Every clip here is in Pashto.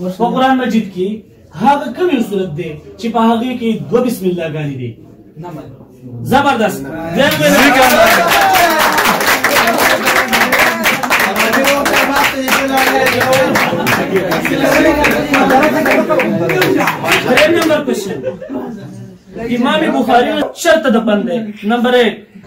اوس په قران مجید کې هغه کومې صورت دی چې په هغه کې دوه بسم الله غالي دي نمبر زبردست امام بخاری شرط د پند نمبر 1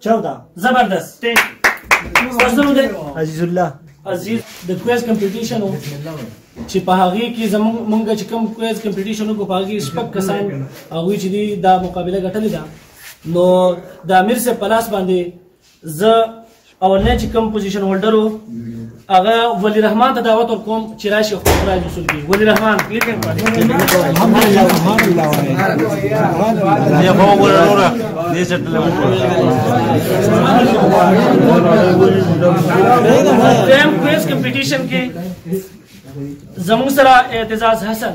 14 زبردست عزیز الله عزیز د کویز کمپټیشن چې په هغه کې زمونږ مونږ چې کوم کویز کمپټیشن وکړو په هغه کې شپږ کسان هغه چې دی دا مقابله ګټلې ده نو د امیر سه پلاس باندې ز او نه چې کوم پوزیشن هولډر هغه ولی رحمان ته دعوت ورکوم چې راشي خپل راي وصول کړي ولی رحمان یا هو وروره دې څه تل دیم کویز کمپټیشن کې زموږ سره اعتزاز حسن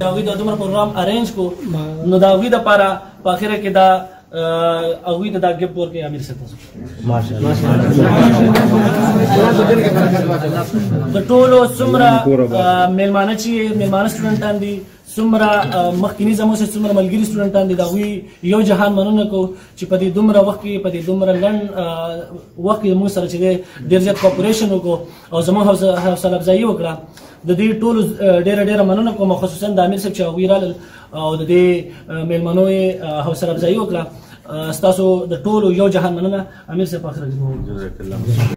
دا وی د دومره پروګرام ارینج کو نو دا وی د پاره په اخر کې دا او وی دا ګپ ورکې امیر سره تاسو د ټولو څومره مېلمانه چې مېلمانه سټوډنټان دي څومره مخکینی زموږ سره څومره ملګري سټوډنټان دي دا وی یو جهان مننه کو چې په دې دومره وخت کې په دې دومره لن وخت کې موږ سره چې ډېر زیات کوپریشن وکړو او زموږ حوصله افزایی وکړه د دې ټولو ډېره ډېره مننه کوم خصوصا د امیر صاحب چې هغوی رالل او د دې میلمنو یې حوصله افزایي وکړه ستاسو د ټولو یو جهان مننه امیر صاحب په اخر کې